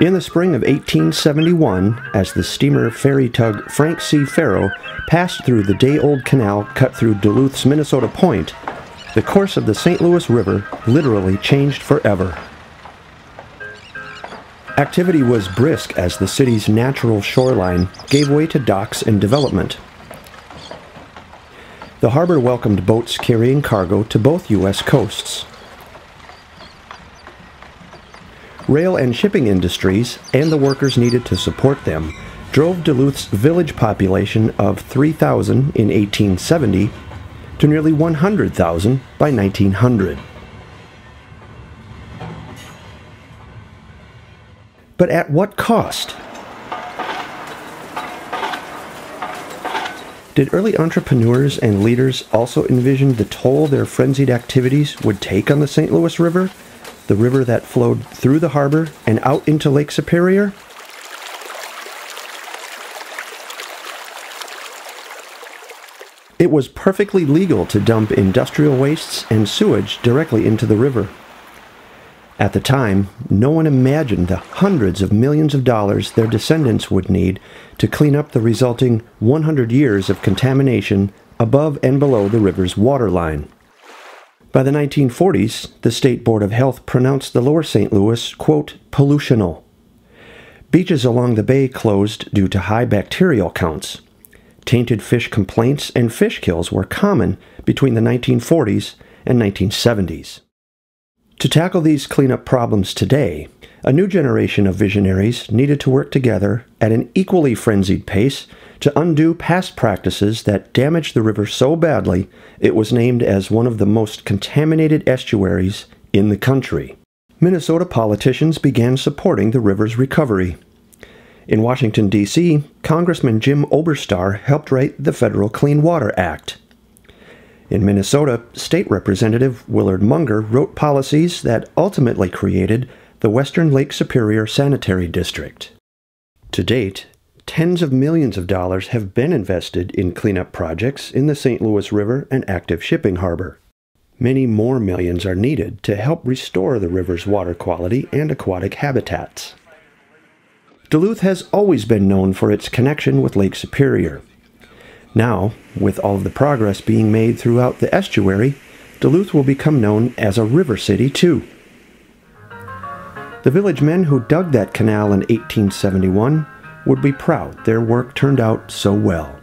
In the spring of 1871, as the steamer ferry tug Frank C. Fero passed through the day old canal cut through Duluth's Minnesota Point, the course of the St. Louis River literally changed forever. Activity was brisk as the city's natural shoreline gave way to docks and development. The harbor welcomed boats carrying cargo to both U.S. coasts. Rail and shipping industries and the workers needed to support them drove Duluth's village population of 3,000 in 1870 to nearly 100,000 by 1900. But at what cost? Did early entrepreneurs and leaders also envision the toll their frenzied activities would take on the St. Louis River the river that flowed through the harbor and out into Lake Superior? It was perfectly legal to dump industrial wastes and sewage directly into the river. At the time, no one imagined the hundreds of millions of dollars their descendants would need to clean up the resulting 100 years of contamination above and below the river's waterline. By the 1940s, the State Board of Health pronounced the lower St. Louis, quote, pollutional. Beaches along the bay closed due to high bacterial counts. Tainted fish complaints and fish kills were common between the 1940s and 1970s. To tackle these cleanup problems today, a new generation of visionaries needed to work together at an equally frenzied pace to undo past practices that damaged the river so badly it was named as one of the most contaminated estuaries in the country. Minnesota politicians began supporting the river's recovery. In Washington, D.C., Congressman Jim Oberstar helped write the Federal Clean Water Act. In Minnesota, State Representative Willard Munger wrote policies that ultimately created the Western Lake Superior Sanitary District. To date, tens of millions of dollars have been invested in cleanup projects in the St. Louis River and active shipping harbor. Many more millions are needed to help restore the river's water quality and aquatic habitats. Duluth has always been known for its connection with Lake Superior. Now, with all of the progress being made throughout the estuary, Duluth will become known as a river city too. The village men who dug that canal in 1871 would be proud their work turned out so well.